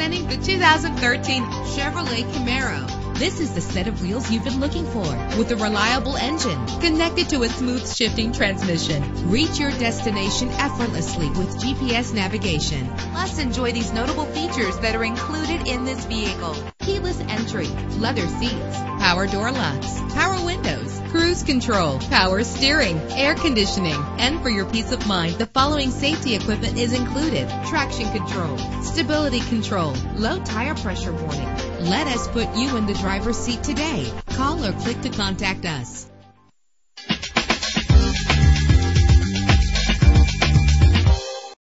2013 Chevrolet Camaro. This is the set of wheels you've been looking for with a reliable engine connected to a smooth shifting transmission. Reach your destination effortlessly with GPS navigation. Plus, enjoy these notable features that are included in this vehicle. Keyless entry, leather seats, power door locks, power windows, cruise control, power steering, air conditioning, and for your peace of mind, the following safety equipment is included. Traction control, stability control, low tire pressure warning. Let us put you in the driver's seat today. Call or click to contact us.